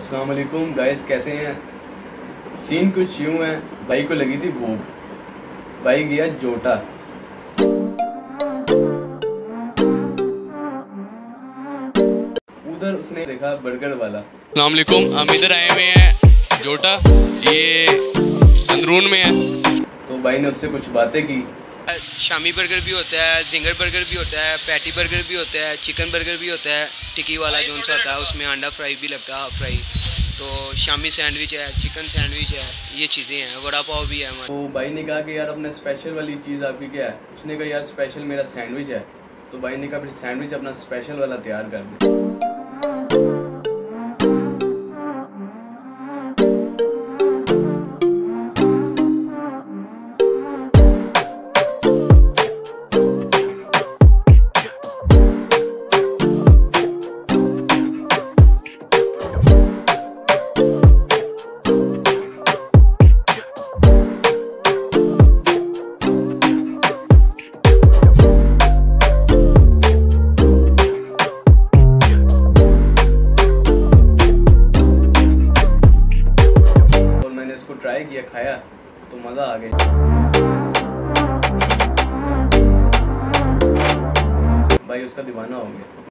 अस्सलाम वालेकुम गाइस कैसे हैं? सीन कुछ यूँ है भाई को लगी थी भूख। भाई गया जोटा। उधर उसने देखा बर्गर वाला। अस्सलाम हम इधर आए हुए हैं जोटा। ये अंदरून में है। तो भाई ने उससे कुछ बातें की। शामी बर्गर भी होता है, जिंगर बर्गर भी होता है, पैटी बर्गर भी होता है, चिकन बर्गर भी होता है टिकी वाला जो सा होता है, उसमें अंडा फ्राई भी लगता है, हाफ़ फ्राई। तो शामी सैंडविच है, चिकन सैंडविच है, ये चीज़ें हैं, वड़ा पाव भी है हमारे। तो भाई ने कहा कि यार अपना स्पेशल वाली चीज़ आपकी क्या है? उसने कहा, यार स्पेशल मेरा सैंडविच है। तो भाई ने कहा, फिर सैंडविच अपना स्पेशल वाला तैयार कर दे। मैंने इसको ट्राई किया खाया तो मज़ा आ गया। भाई उसका दीवाना हो गया।